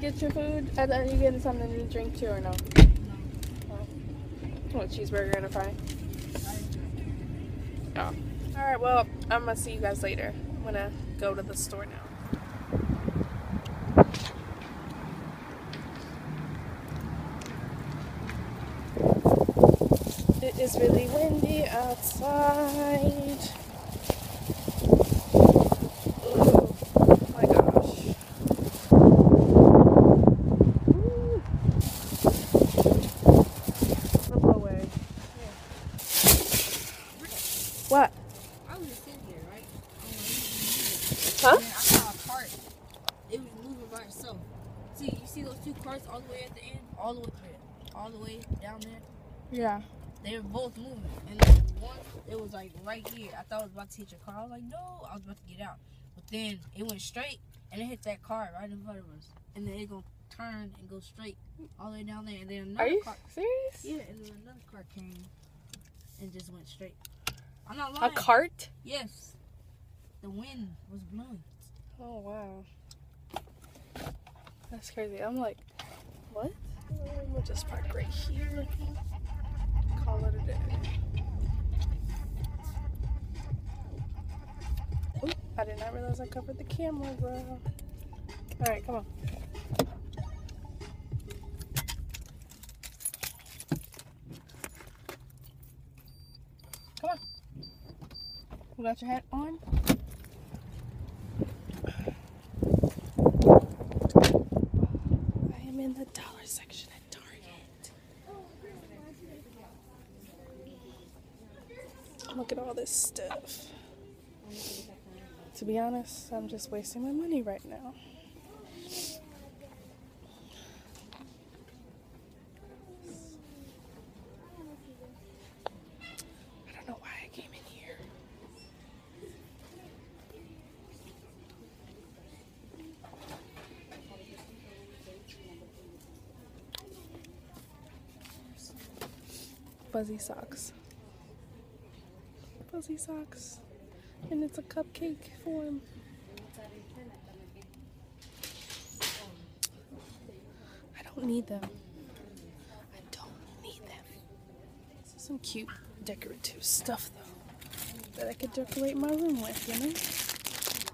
Get your food? And then you getting something to drink too or no? Oh, a cheeseburger and a fry. Oh. Alright, well, I'm gonna see you guys later. I'm gonna go to the store now. It is really windy outside. Oh my gosh. Woo. The blowaway. What? I was just sitting here, right? Huh? And I saw a cart. It was moving by itself. See, you see those two carts all the way at the end? All the way there. All the way down there? Yeah. They were both moving. And then one, it was like right here. I thought I was about to hit your car. I was like, no. I was about to get out. But then it went straight and it hit that car right in front of us. And then it gonna turn and go straight all the way down there. And then another Are you car. serious? Yeah, and then another car came and just went straight. I'm not lying. A cart? Yes. The wind was blowing. Oh wow. That's crazy. I'm like, what? We'll just park right here. Call it a day. Oop, I did not realize I covered the camera, bro. Alright, come on. Come on. You got your hat on? I am in the dollar section at Target. Look at all this stuff. To be honest, I'm just wasting my money right now. I don't know why I came in here. Fuzzy socks. Fuzzy socks. And it's a cupcake form. I don't need them. I don't need them. This is some cute decorative stuff though. That I could decorate my room with, you know?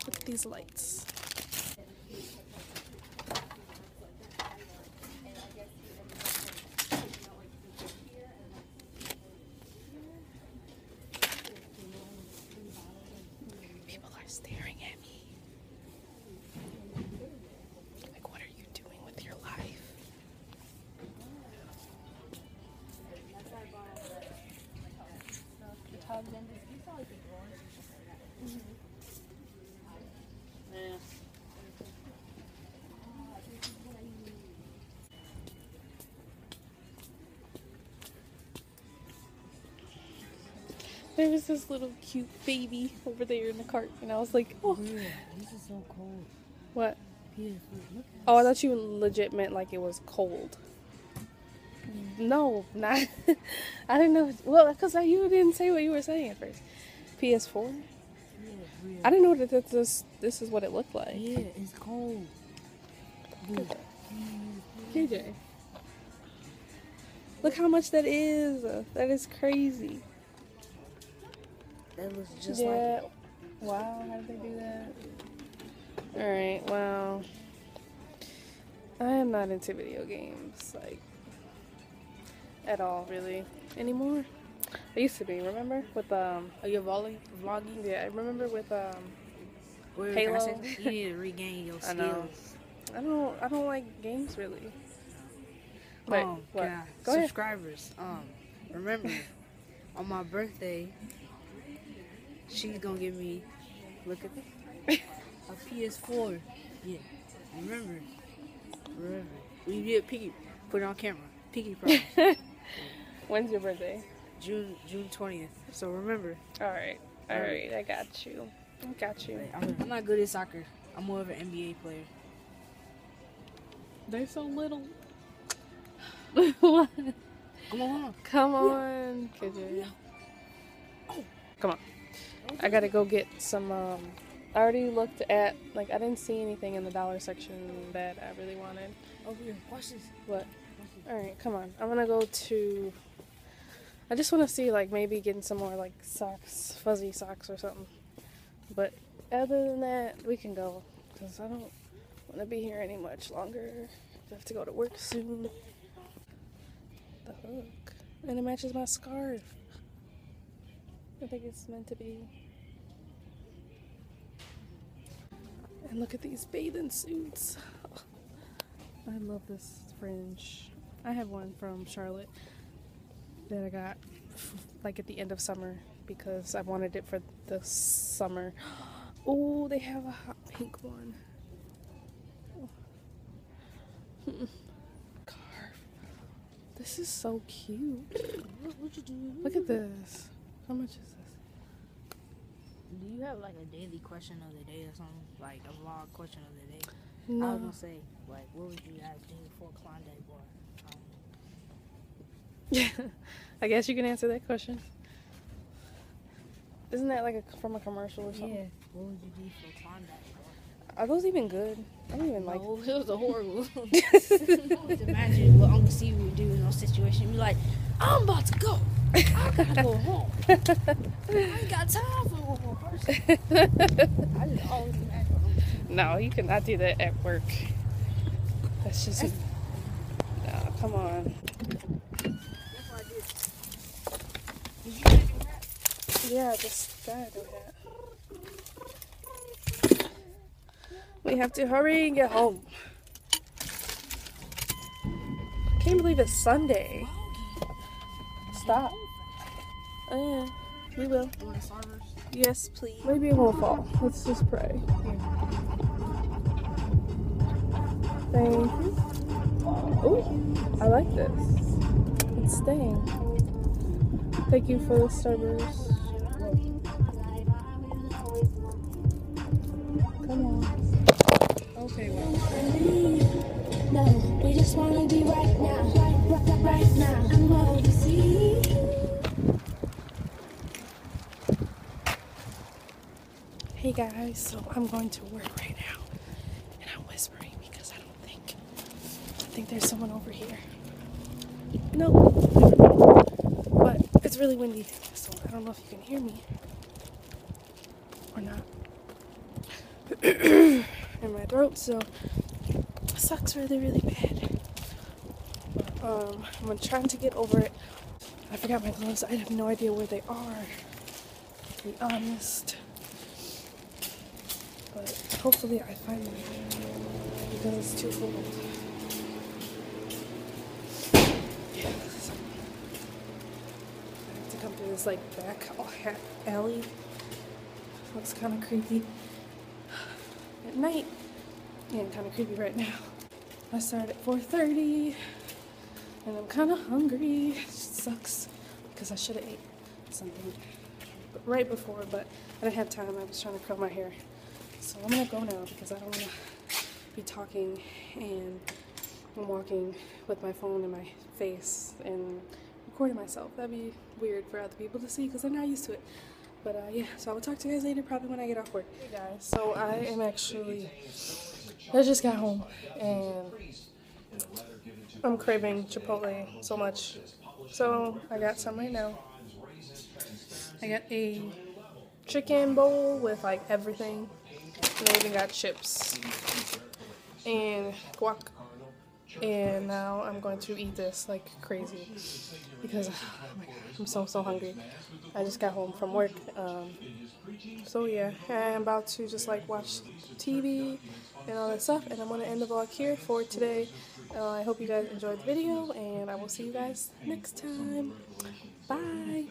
At these lights. There was this little cute baby over there in the cart, and I was like, oh, this is so cold. what? Beautiful. Oh, I thought you legit meant like it was cold. No, not. I didn't know. Well, because you didn't say what you were saying at first. PS4. yeah. I didn't know that this this, this is what it looked like. Yeah, it's cold. Dude, KJ, look how much that is. That is crazy. That looks just yeah. like Wow. How did they do that? All right. Well, I am not into video games like at all, really anymore. I used to be. Remember with um. Are you vlogging? Vlogging? Yeah, I remember with um. Where Halo. Said You need to regain your I skills. I don't. I don't like games really. Wait, um, what? I- Go ahead. subscribers, um, remember, on my birthday, she's gonna give me, look at this, a PS4. Yeah, remember, remember. We did Piggy, put it on camera. Piggy promise. When's your birthday? June June twentieth. So remember. All right. All right, I got you. I got you. I'm, not good at soccer. I'm more of an NBA player. They're so little. Come on. Come on, KJ. Oh. Come on. I gotta go get some. Um, I already looked at like I didn't see anything in the dollar section that I really wanted. Over here. Watch this. What? All right, come on. I'm gonna go to. I just want to see like maybe getting some more like socks, fuzzy socks or something. But other than that, we can go because I don't want to be here any much longer. I have to go to work soon. The hook, and it matches my scarf. I think it's meant to be. And look at these bathing suits. I love this fringe. I have one from Charlotte that I got like at the end of summer because I wanted it for the summer. Oh, they have a hot pink one. Scarf. This is so cute. Look at this. How much is this? Do you have like a daily question of the day or something? Like a vlog question of the day? I was gonna say, like, what would you guys do for Klondike bar? Um, Yeah. I guess you can answer that question. Isn't that like a, from a commercial or something? yeah. What would you do for Klondike bar? Are those even good? I don't even like. No, it was a horrible. Imagine what Uncle Steve would do in those situations. Be like, I'm about to go. I gotta go home. I ain't got time for one more person. I just always imagine. No, you cannot do that at work. That's just. No, come on. That's I did. Did you guys do that? Yeah, just gotta do that. We have to hurry and get home. I can't believe it's Sunday. Stop. Uh, we will. You want a Starburst? Yes, please. Maybe it won't fall. Let's just pray. Thank you. Oh, I like this. It's staying. Thank you for the Starburst. Come on. Okay, well. No, we just wanna be right now, right, right, right now. Guys, so I'm going to work right now. And I'm whispering because I don't think I think there's someone over here. No. But it's really windy, so I don't know if you can hear me. Or not. In my throat, so it sucks really, really bad. Um, I'm trying to get over it. I forgot my gloves. I have no idea where they are. To be honest. But hopefully I find them because it's too cold. Yeah, so I have to come through this like back alley. Looks kind of creepy at night and kind of creepy right now. I started at 4:30 and I'm kind of hungry. It sucks because I should have ate something right before, but I didn't have time. I was trying to curl my hair. So I'm gonna go now because I don't wanna be talking and I'm walking with my phone in my face and recording myself. That'd be weird for other people to see because they're not used to it. But uh, yeah, so I will talk to you guys later, probably when I get off work. Hey guys, so I am actually, I just got home and I'm craving Chipotle so much. So I got some right now. I got a chicken bowl with like everything. And I even got chips and guac. And now I'm going to eat this like crazy because oh my god, I'm so so hungry. I just got home from work. Um, so yeah, I'm about to just like watch TV and all that stuff. And I'm gonna end the vlog here for today. Uh, I hope you guys enjoyed the video, and I will see you guys next time. Bye.